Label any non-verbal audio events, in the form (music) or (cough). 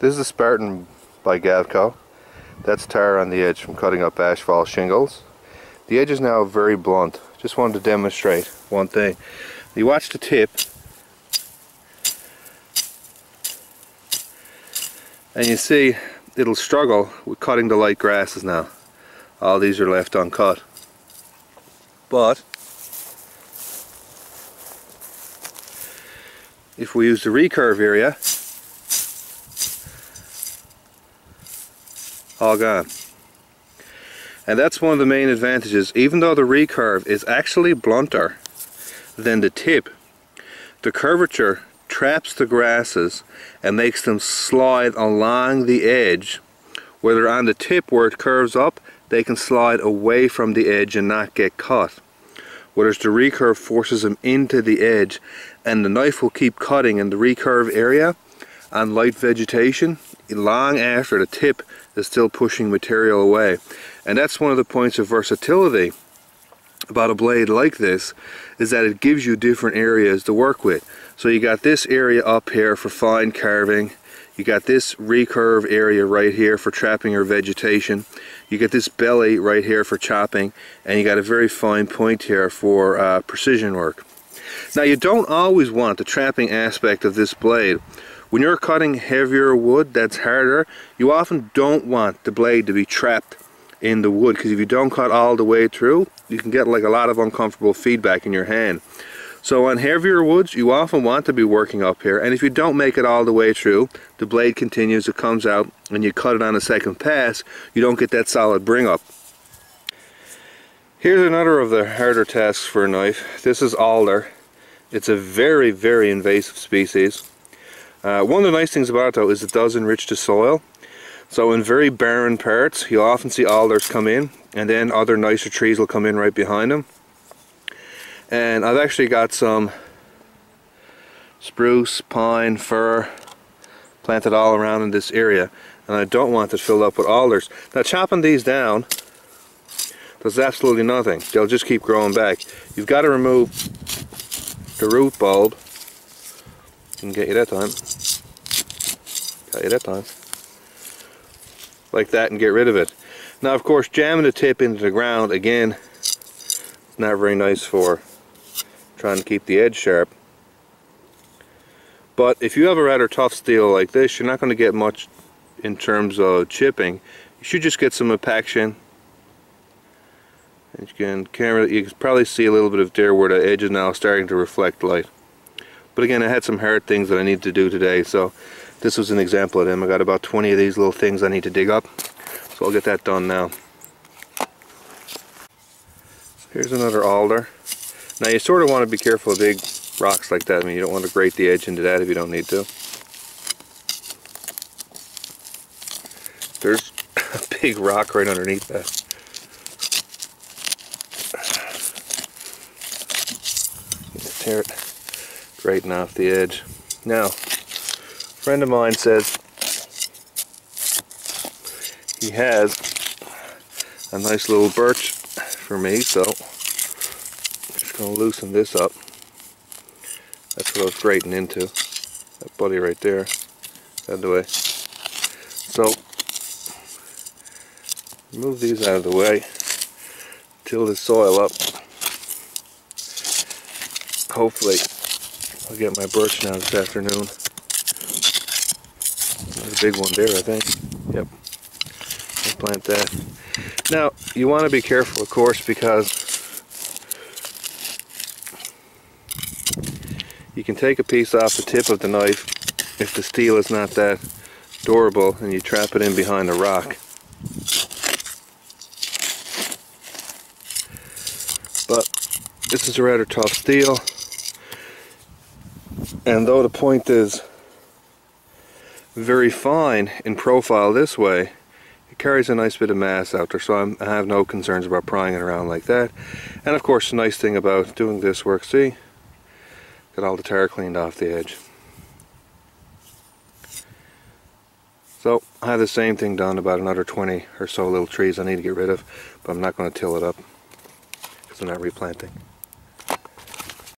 This is a Spartan by Gavko. That's tar on the edge from cutting up asphalt shingles. The edge is now very blunt. Just wanted to demonstrate one thing. You watch the tip and you see it'll struggle with cutting the light grasses now. All these are left uncut. But if we use the recurve area all gone. And that's one of the main advantages. Even though the recurve is actually blunter than the tip, the curvature traps the grasses and makes them slide along the edge. Whether on the tip where it curves up, they can slide away from the edge and not get cut. Whereas the recurve forces them into the edge and the knife will keep cutting in the recurve area on light vegetation long after the tip is still pushing material away. And that's one of the points of versatility about a blade like this is that it gives you different areas to work with. So you got this area up here for fine carving. You got this recurve area right here for trapping or vegetation. You get this belly right here for chopping. And you got a very fine point here for uh, precision work. Now you don't always want the trapping aspect of this blade when you're cutting heavier wood that's harder, you often don't want the blade to be trapped in the wood because if you don't cut all the way through, you can get like a lot of uncomfortable feedback in your hand. So on heavier woods, you often want to be working up here, and if you don't make it all the way through, the blade continues, it comes out, and you cut it on a second pass, you don't get that solid bring up. Here's another of the harder tasks for a knife. This is alder. It's a very, very invasive species. Uh, one of the nice things about it though is it does enrich the soil. So in very barren parts, you'll often see alders come in, and then other nicer trees will come in right behind them. And I've actually got some spruce, pine, fir planted all around in this area, and I don't want it filled up with alders. Now chopping these down does absolutely nothing. They'll just keep growing back. You've got to remove the root bulb didn't get you that time. Got you that time. Like that and get rid of it. Now of course jamming the tip into the ground again not very nice for trying to keep the edge sharp. But if you have a rather tough steel like this you're not going to get much in terms of chipping. You should just get some impaction. And you can, camera, you can probably see a little bit of there where the edge is now starting to reflect light. But again, I had some hard things that I needed to do today, so this was an example of them. I got about 20 of these little things I need to dig up, so I'll get that done now. Here's another alder. Now you sort of want to be careful of big rocks like that. I mean, you don't want to grate the edge into that if you don't need to. There's (laughs) a big rock right underneath that. Tear it straighten off the edge. Now, a friend of mine says he has a nice little birch for me, so I'm just going to loosen this up. That's what I was grating into. That buddy right there. Out of the way. So, move these out of the way. Till the soil up. Hopefully I'll get my birch now this afternoon. There's a big one there, I think. Yep. I'll plant that. Now, you want to be careful, of course, because you can take a piece off the tip of the knife if the steel is not that durable and you trap it in behind a rock. But this is a rather tough steel and though the point is very fine in profile this way, it carries a nice bit of mass out there, so I'm, i have no concerns about prying it around like that. And of course, the nice thing about doing this work, see, got all the tar cleaned off the edge. So I have the same thing done about another 20 or so little trees I need to get rid of, but I'm not going to till it up because I'm not replanting.